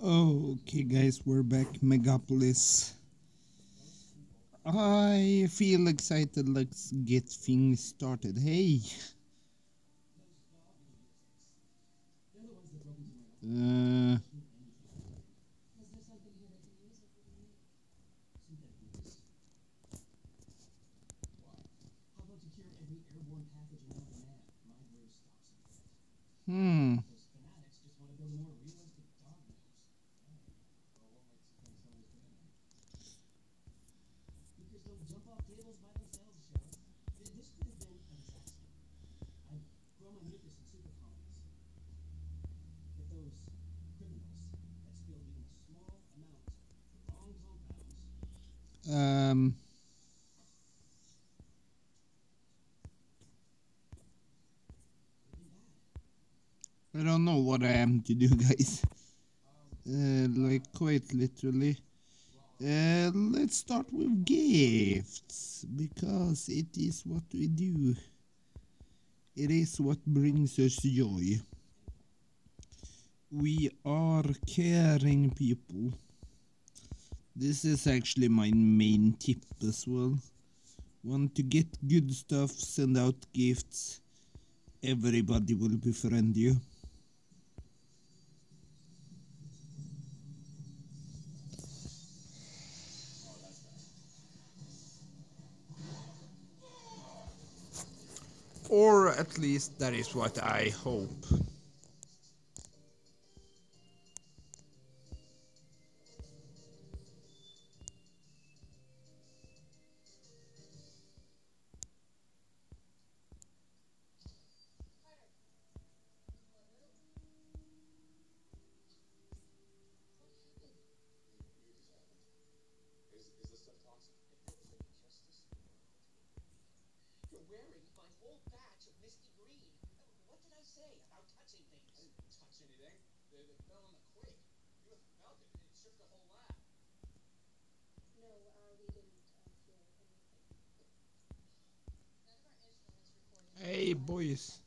Oh, okay guys, we're back Megapolis. I feel excited, let's get things started. Hey! Um, I don't know what I am to do, guys. Uh, like, quite literally. Uh, let's start with gifts, because it is what we do. It is what brings us joy. We are caring people. This is actually my main tip as well. Want to get good stuff, send out gifts. Everybody will befriend you. Or at least that is what I hope. say about touching things? I didn't touch anything. On the quake. You felt it, it shook the whole lab. No, uh, we didn't uh, feel anything. Hey, boys.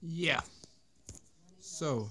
Yeah. So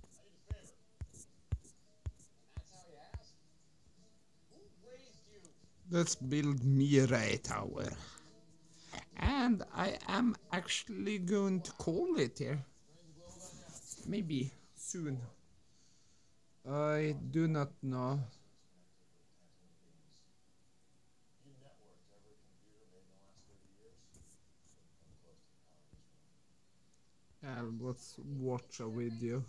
Let's build me a right tower. And I am actually going to call it here. Maybe soon. I do not know. And let's watch a video.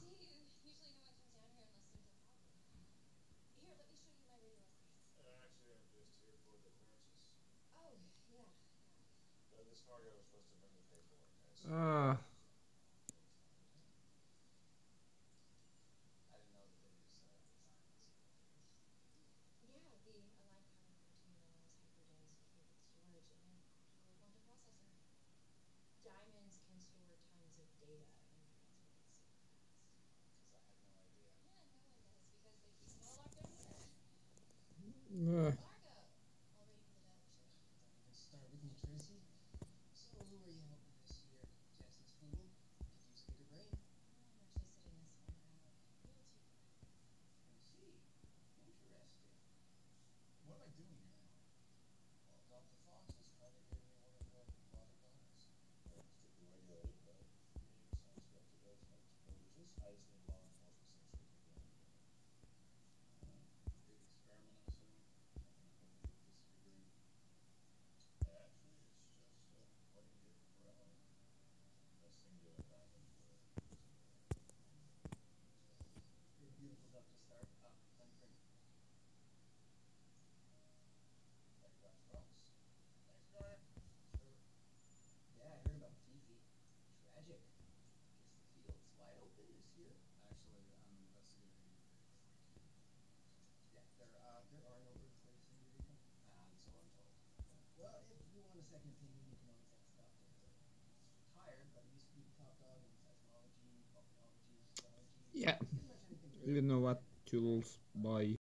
Yeah. You know what tools buy